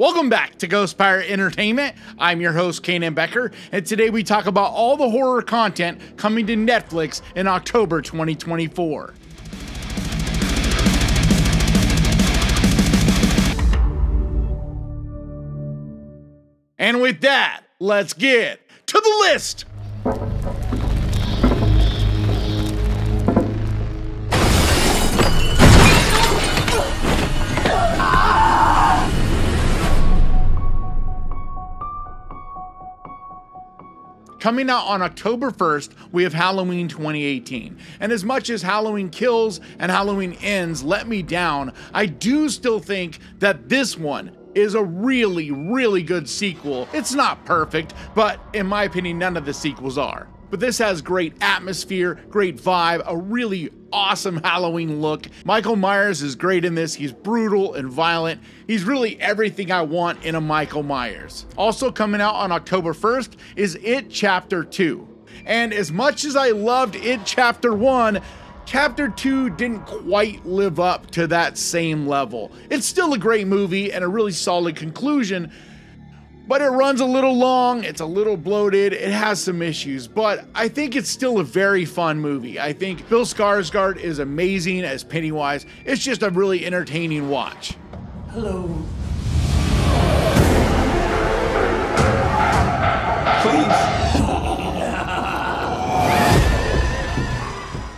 Welcome back to Ghost Pirate Entertainment. I'm your host, Kanan Becker, and today we talk about all the horror content coming to Netflix in October 2024. And with that, let's get to the list. Coming out on October 1st, we have Halloween 2018. And as much as Halloween Kills and Halloween Ends let me down, I do still think that this one is a really, really good sequel. It's not perfect, but in my opinion, none of the sequels are. But this has great atmosphere, great vibe, a really awesome Halloween look. Michael Myers is great in this. He's brutal and violent. He's really everything I want in a Michael Myers. Also coming out on October 1st is It Chapter 2. And as much as I loved It Chapter 1, Chapter 2 didn't quite live up to that same level. It's still a great movie and a really solid conclusion, but it runs a little long, it's a little bloated, it has some issues, but I think it's still a very fun movie. I think Bill Skarsgård is amazing as Pennywise. It's just a really entertaining watch. Hello. Please.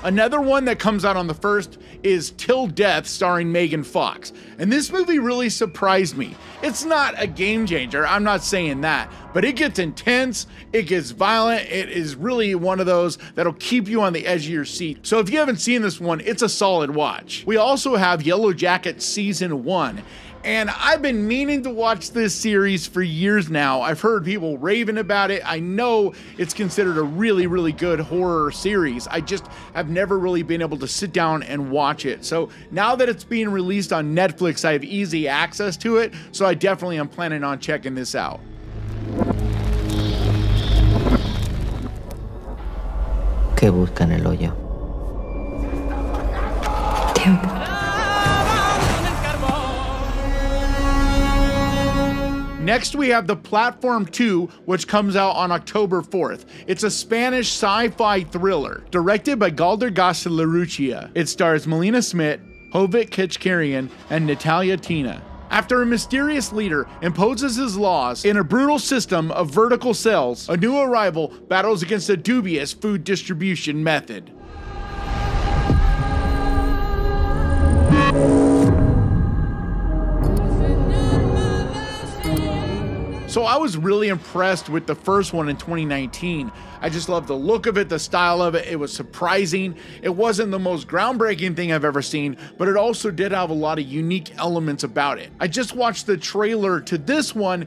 Another one that comes out on the first is Till Death starring Megan Fox. And this movie really surprised me. It's not a game changer, I'm not saying that, but it gets intense, it gets violent, it is really one of those that'll keep you on the edge of your seat. So if you haven't seen this one, it's a solid watch. We also have Yellow Jacket Season 1. And I've been meaning to watch this series for years now. I've heard people raving about it. I know it's considered a really, really good horror series. I just have never really been able to sit down and watch it. So now that it's being released on Netflix, I have easy access to it. So I definitely am planning on checking this out. ¿Qué busca en el hoyo? Tiempo. Next, we have The Platform 2, which comes out on October 4th. It's a Spanish sci fi thriller directed by Galder Larruccia. It stars Milena Smit, Hovik Keuchkerian, and Natalia Tena. After a mysterious leader imposes his laws in a brutal system of vertical cells, a new arrival battles against a dubious food distribution method. So I was really impressed with the first one in 2019. I just loved the look of it, the style of it. It was surprising. It wasn't the most groundbreaking thing I've ever seen, but it also did have a lot of unique elements about it. I just watched the trailer to this one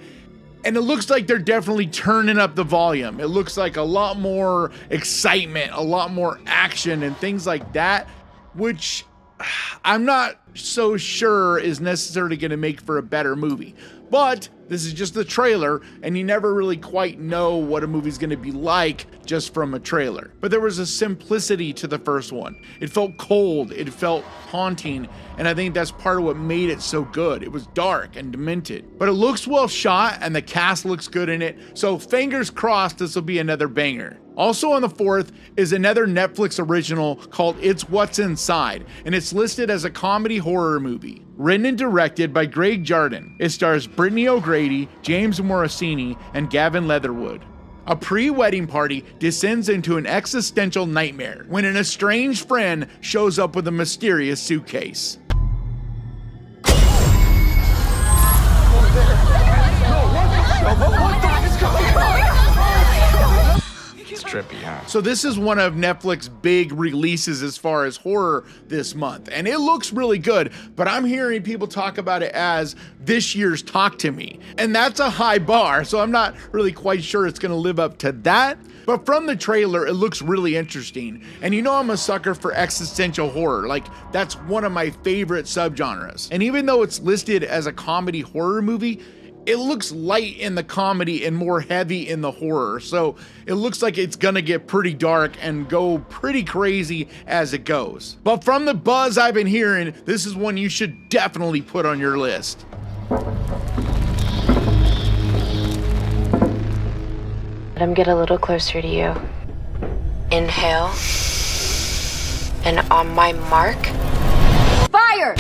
and it looks like they're definitely turning up the volume. It looks like a lot more excitement, a lot more action, and things like that, which I'm not so sure is necessarily going to make for a better movie. But this is just the trailer, and you never really quite know what a movie's gonna be like just from a trailer. But there was a simplicity to the first one. It felt cold, it felt haunting, and I think that's part of what made it so good. It was dark and demented. But it looks well shot, and the cast looks good in it, so fingers crossed this will be another banger. Also on the 4th is another Netflix original called It's What's Inside, and it's listed as a comedy horror movie. Written and directed by Greg Jardin, it stars Brittany O'Grady, James Morosini, and Gavin Leatherwood. A pre wedding party descends into an existential nightmare when an estranged friend shows up with a mysterious suitcase. Trippy, huh? So this is one of Netflix big releases as far as horror this month, and it looks really good, but I'm hearing people talk about it as this year's Talk to Me. And that's a high bar, so I'm not really quite sure it's going to live up to that. But from the trailer, it looks really interesting. And you know I'm a sucker for existential horror. Like that's one of my favorite subgenres. And even though it's listed as a comedy horror movie, it looks light in the comedy and more heavy in the horror. So it looks like it's gonna get pretty dark and go pretty crazy as it goes. But from the buzz I've been hearing, this is one you should definitely put on your list. Let him get a little closer to you. Inhale. And on my mark, fire!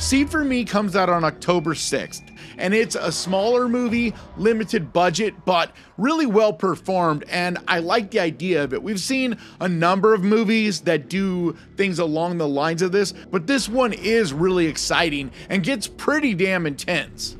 See for Me comes out on October 6th, and it's a smaller movie, limited budget, but really well performed. And I like the idea of it. We've seen a number of movies that do things along the lines of this, but this one is really exciting and gets pretty damn intense.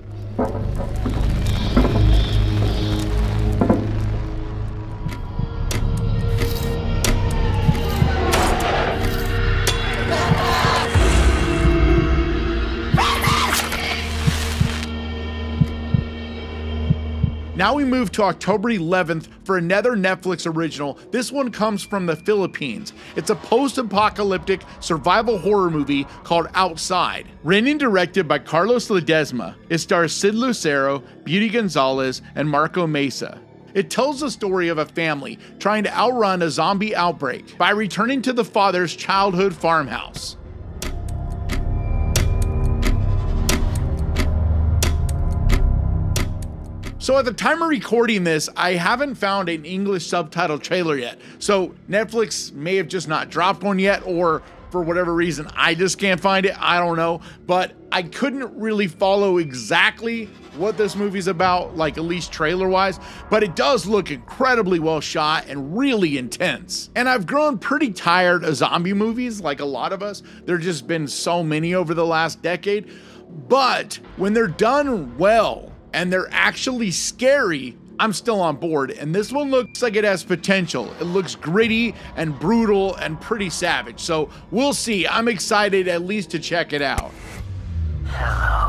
Now we move to October 11th for another Netflix original. This one comes from the Philippines. It's a post apocalyptic survival horror movie called Outside. Written and directed by Carlos Ledesma, it stars Sid Lucero, Beauty Gonzalez, and Marco Masa. It tells the story of a family trying to outrun a zombie outbreak by returning to the father's childhood farmhouse. So at the time of recording this, I haven't found an English subtitle trailer yet. So Netflix may have just not dropped one yet, or for whatever reason, I just can't find it. I don't know. But I couldn't really follow exactly what this movie's about, like at least trailer wise, but it does look incredibly well shot and really intense. And I've grown pretty tired of zombie movies, like a lot of us. There's just been so many over the last decade. But when they're done well, and they're actually scary, I'm still on board. And this one looks like it has potential. It looks gritty and brutal and pretty savage. So we'll see. I'm excited at least to check it out. Hello,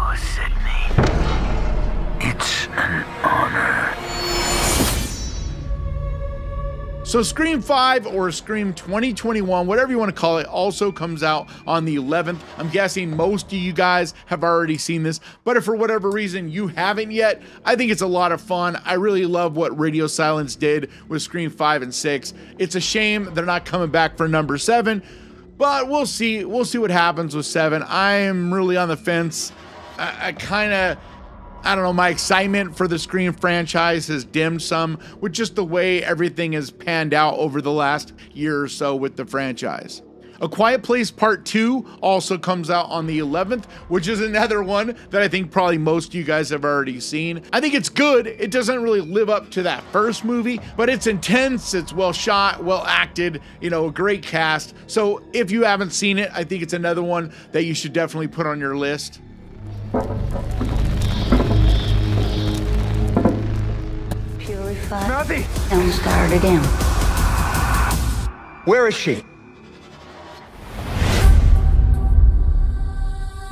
So Scream 5 or Scream 2021, whatever you want to call it, also comes out on the 11th. I'm guessing most of you guys have already seen this, but if for whatever reason you haven't yet, I think it's a lot of fun. I really love what Radio Silence did with Scream 5 and 6. It's a shame they're not coming back for number 7, but we'll see. We'll see what happens with 7. I am really on the fence. I, I kind of I don't know, my excitement for the Scream franchise has dimmed some with just the way everything has panned out over the last year or so with the franchise. A Quiet Place Part 2 also comes out on the 11th, which is another one that I think probably most of you guys have already seen. I think it's good. It doesn't really live up to that first movie, but it's intense, it's well shot, well acted, you know, a great cast. So if you haven't seen it, I think it's another one that you should definitely put on your list. Purified. Nothing. And start again. Where is she?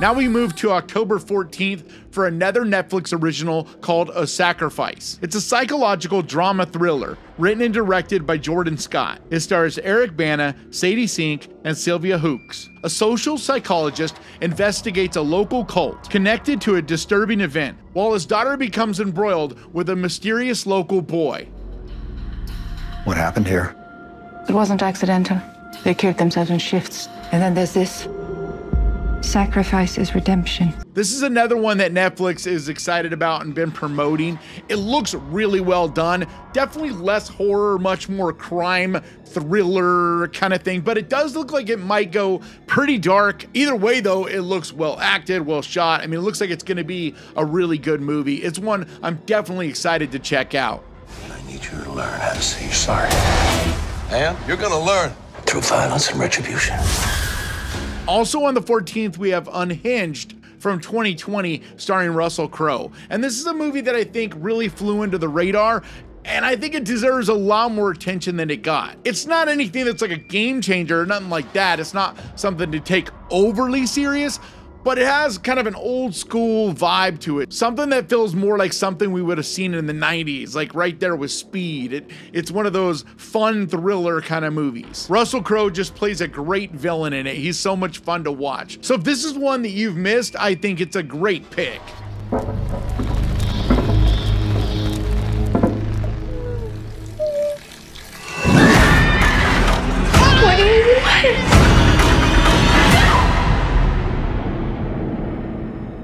Now we move to October 14th for another Netflix original called A Sacrifice. It's a psychological drama thriller written and directed by Jordan Scott. It stars Eric Bana, Sadie Sink, and Sylvia Hoeks. A social psychologist investigates a local cult connected to a disturbing event while his daughter becomes embroiled with a mysterious local boy. What happened here? It wasn't accidental. They killed themselves in shifts. And then there's this. Sacrifice is redemption. This is another one that Netflix is excited about and been promoting. It looks really well done. Definitely less horror, much more crime thriller kind of thing, but it does look like it might go pretty dark. Either way, though, it looks well acted, well shot. I mean, it looks like it's going to be a really good movie. It's one I'm definitely excited to check out. I need you to learn how to say you're sorry And you're gonna learn. through violence and retribution. Also on the 14th, we have Unhinged from 2020 starring Russell Crowe. And this is a movie that I think really flew into the radar. And I think it deserves a lot more attention than it got. It's not anything that's like a game changer or nothing like that. It's not something to take overly serious, but it has kind of an old school vibe to it. Something that feels more like something we would have seen in the 90s, like right there with Speed. It, it's one of those fun thriller kind of movies. Russell Crowe just plays a great villain in it. He's so much fun to watch. So if this is one that you've missed, I think it's a great pick.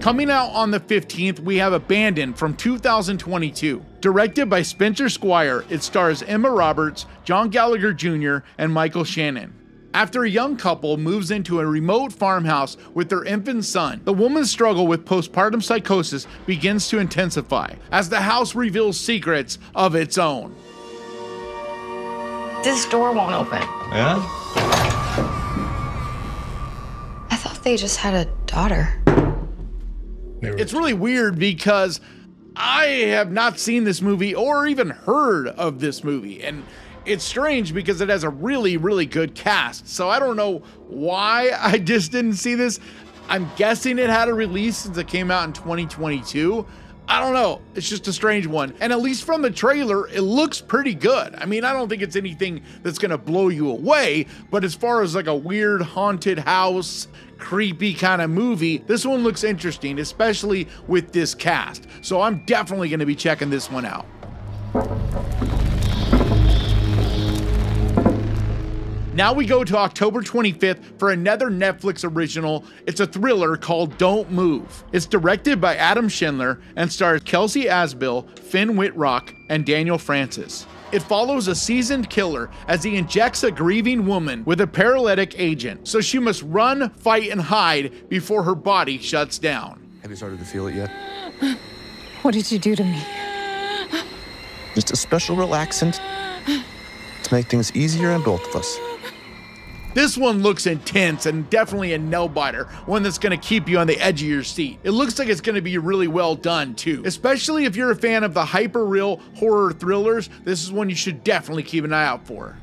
Coming out on the 15th, we have Abandoned from 2022. Directed by Spencer Squire, it stars Emma Roberts, John Gallagher Jr., and Michael Shannon. After a young couple moves into a remote farmhouse with their infant son, the woman's struggle with postpartum psychosis begins to intensify as the house reveals secrets of its own. This door won't open. Yeah? I thought they just had a daughter. It's really weird because I have not seen this movie or even heard of this movie. And it's strange because it has a really, really good cast. So I don't know why I just didn't see this. I'm guessing it had a release since it came out in 2022. I don't know. It's just a strange one. And at least from the trailer, it looks pretty good. I mean, I don't think it's anything that's going to blow you away, but as far as like a weird haunted house, creepy kind of movie, this one looks interesting, especially with this cast. So I'm definitely going to be checking this one out. Now we go to October 25th for another Netflix original. It's a thriller called Don't Move. It's directed by Adam Schindler and stars Kelsey Asbille, Finn Wittrock, and Daniel Francis. It follows a seasoned killer as he injects a grieving woman with a paralytic agent, so she must run, fight, and hide before her body shuts down. Have you started to feel it yet? What did you do to me? Just a special relaxant to make things easier on both of us. This one looks intense and definitely a nail biter, one that's going to keep you on the edge of your seat. It looks like it's going to be really well done too, especially if you're a fan of the hyper real horror thrillers. This is one you should definitely keep an eye out for.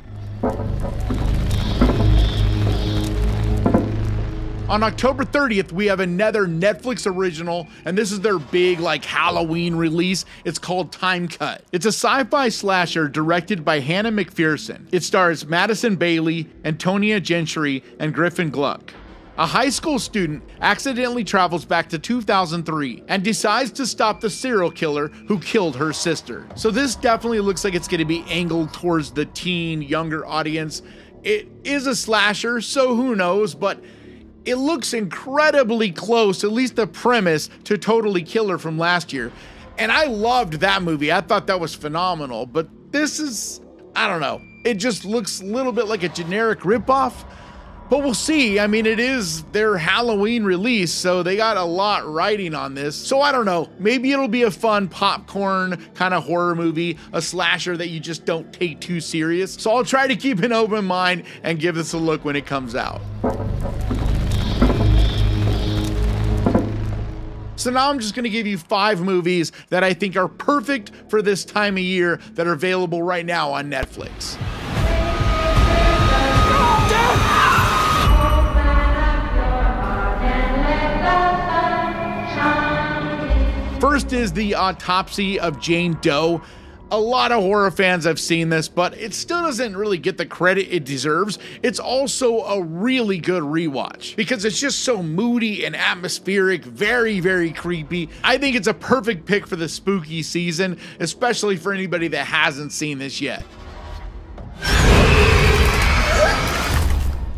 On October 30th, we have another Netflix original, and this is their big, like, Halloween release. It's called Time Cut. It's a sci fi slasher directed by Hannah Macpherson. It stars Madison Bailey, Antonia Gentry, and Griffin Gluck. A high school student accidentally travels back to 2003 and decides to stop the serial killer who killed her sister. So, this definitely looks like it's going to be angled towards the teen, younger audience. It is a slasher, so who knows, but it looks incredibly close, at least the premise, to Totally Killer from last year. And I loved that movie. I thought that was phenomenal. But this is, I don't know. It just looks a little bit like a generic ripoff. But we'll see. I mean, it is their Halloween release, so they got a lot riding on this. So I don't know. Maybe it'll be a fun popcorn kind of horror movie, a slasher that you just don't take too serious. So I'll try to keep an open mind and give this a look when it comes out. So now I'm just going to give you five movies that I think are perfect for this time of year that are available right now on Netflix. First is the autopsy of Jane Doe. A lot of horror fans have seen this, but it still doesn't really get the credit it deserves. It's also a really good rewatch because it's just so moody and atmospheric, very, very creepy. I think it's a perfect pick for the spooky season, especially for anybody that hasn't seen this yet.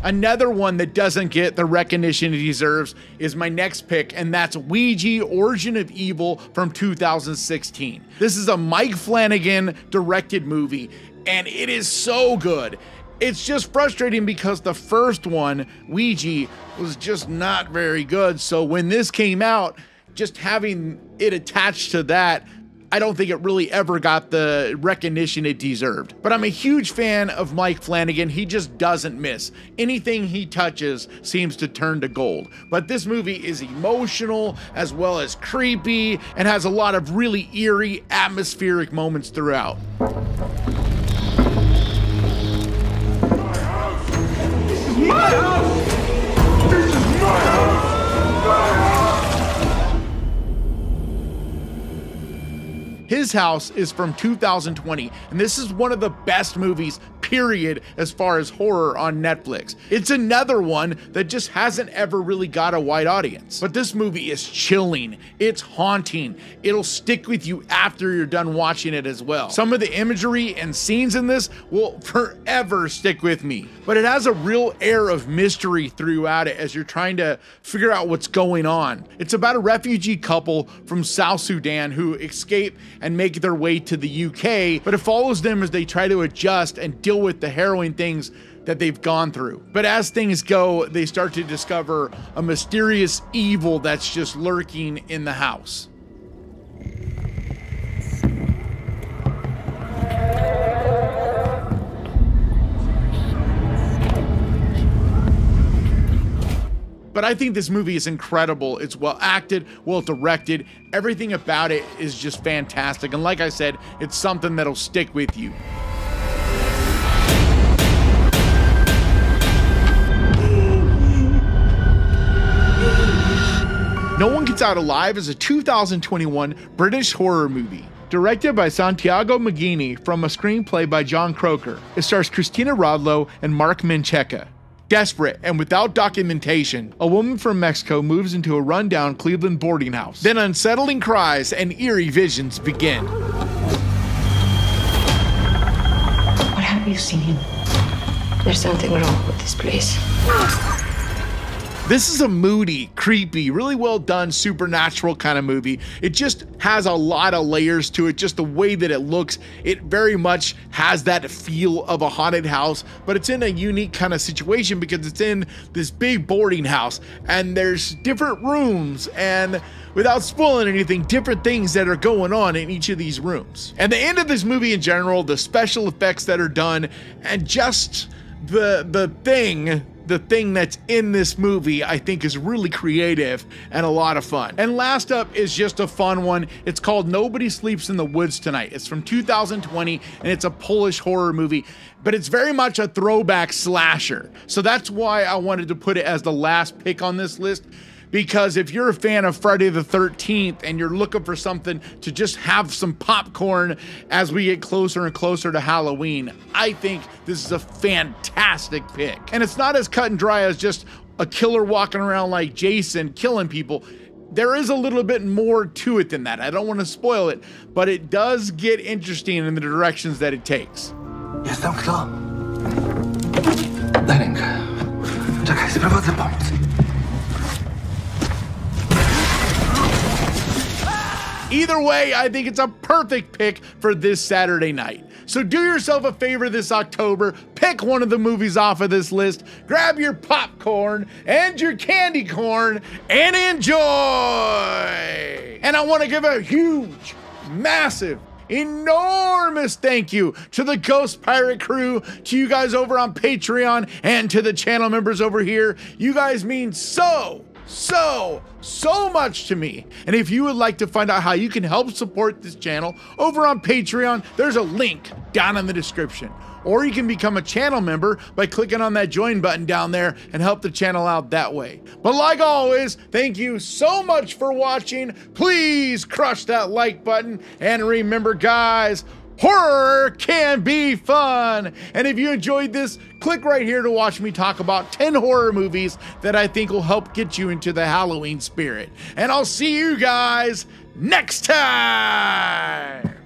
Another one that doesn't get the recognition it deserves is my next pick, and that's Ouija Origin of Evil from 2016. This is a Mike Flanagan directed movie, and it is so good. It's just frustrating because the first one, Ouija, was just not very good. So when this came out, just having it attached to that I don't think it really ever got the recognition it deserved. But I'm a huge fan of Mike Flanagan. He just doesn't miss. Anything he touches seems to turn to gold. But this movie is emotional as well as creepy and has a lot of really eerie, atmospheric moments throughout. His House is from 2020, and this is one of the best movies, period as far as horror on Netflix. It's another one that just hasn't ever really got a wide audience. But this movie is chilling, it's haunting, it'll stick with you after you're done watching it as well. Some of the imagery and scenes in this will forever stick with me, but it has a real air of mystery throughout it as you're trying to figure out what's going on. It's about a refugee couple from South Sudan who escape and make their way to the UK, but it follows them as they try to adjust and deal with the harrowing things that they've gone through. But as things go, they start to discover a mysterious evil that's just lurking in the house. But I think this movie is incredible. It's well acted, well directed. Everything about it is just fantastic. And like I said, it's something that'll stick with you. No One Gets Out Alive is a 2021 British horror movie. Directed by Santiago Menghini from a screenplay by Jon Croker. It stars Christina Rodlo and Marc Menchaca. Desperate and without documentation, a woman from Mexico moves into a rundown Cleveland boarding house. Then unsettling cries and eerie visions begin. What have you seen? There's something wrong with this place. This is a moody, creepy, really well done supernatural kind of movie. It just has a lot of layers to it, just the way that it looks. It very much has that feel of a haunted house, but it's in a unique kind of situation because it's in this big boarding house and there's different rooms and without spoiling anything, different things that are going on in each of these rooms. And the end of this movie in general, the special effects that are done, and just the the thing the thing that's in this movie I think is really creative and a lot of fun. And last up is just a fun one. It's called Nobody Sleeps in the Woods Tonight. It's from 2020 and it's a Polish horror movie, but it's very much a throwback slasher. So that's why I wanted to put it as the last pick on this list because if you're a fan of Friday the 13th and you're looking for something to just have some popcorn as we get closer and closer to Halloween, I think this is a fantastic pick. And it's not as cut and dry as just a killer walking around like Jason killing people. There is a little bit more to it than that. I don't want to spoil it, but it does get interesting in the directions that it takes. Yes, Jestem kto? Rękę. Czekaj, sprowadzę pomoc. Either way, I think it's a perfect pick for this Saturday night. So do yourself a favor this October, pick one of the movies off of this list, grab your popcorn and your candy corn, and enjoy! And I want to give a huge, massive, enormous thank you to the Ghost Pirate crew, to you guys over on Patreon, and to the channel members over here. You guys mean so, so, so much to me. And if you would like to find out how you can help support this channel over on Patreon, there's a link down in the description. Or you can become a channel member by clicking on that join button down there and help the channel out that way. But like always, thank you so much for watching. Please crush that like button. And remember, guys, Horror can be fun. And if you enjoyed this, click right here to watch me talk about 10 horror movies that I think will help get you into the Halloween spirit. And I'll see you guys next time.